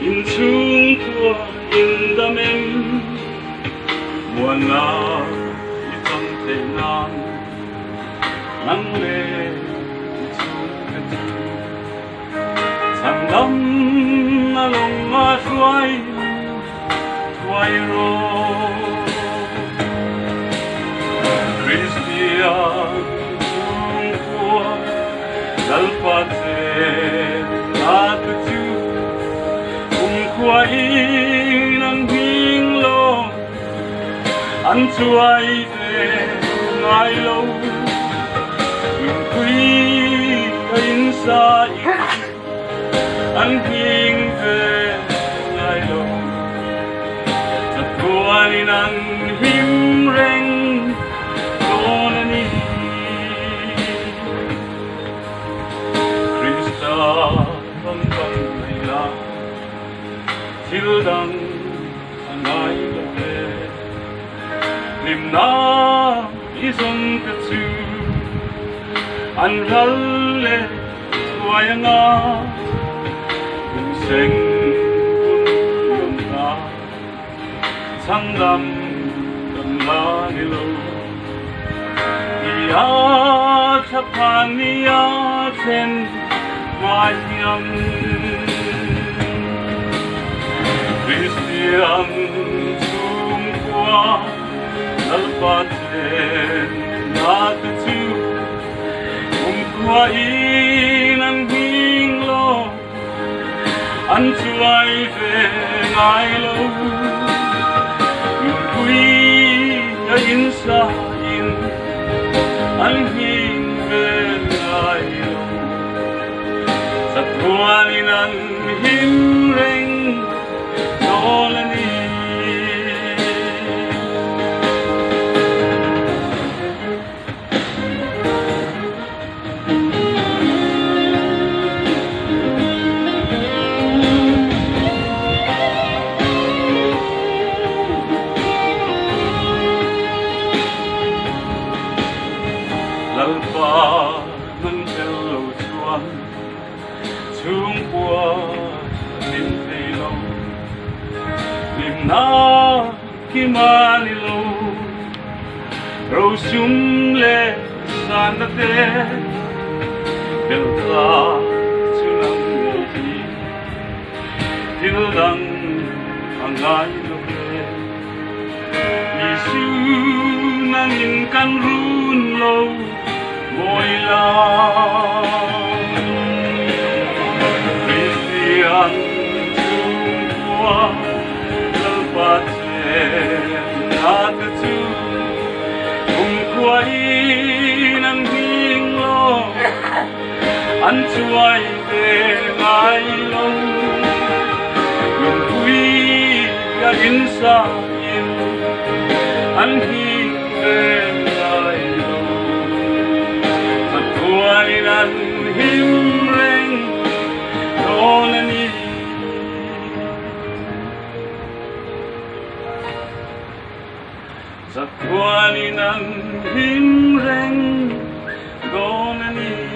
in chung qua in da men muan na i tam te nan lang le i chung lòng mà xoay xoay rồi an chuai về ngai lâu đừng quy in xa an hing về ngai lâu thật quay nang him reng don ni. Krista, bang bang nay lang thiếu na đi sông cái chữ anh hal lệ xoay ngã cùng sinh cùng ta sang đam cầm la đi lâu ia chapania chen mai nhầm Christian zum qua alpaten nat tu um qua in an hing lo an chuai ve ngai lo yung kui na in sa in an hing ve ngai lo sa tuan in an him reng Lalpa ng hello chuan Chung qua min thay lâu niềm na khi mà đi lâu rồi chúng lệ san đất tê đều ta chú nắng đi thiếu đăng hàng ngày lúc lệ Giêsu nang in kan run lâu Christian Trung Hoa paten at tu cùng quay nang hing lo an chuai ve ngai lo yung quy ya in xa yên an hing về Tränen himlen tonen i Sa tränen himlen tonen i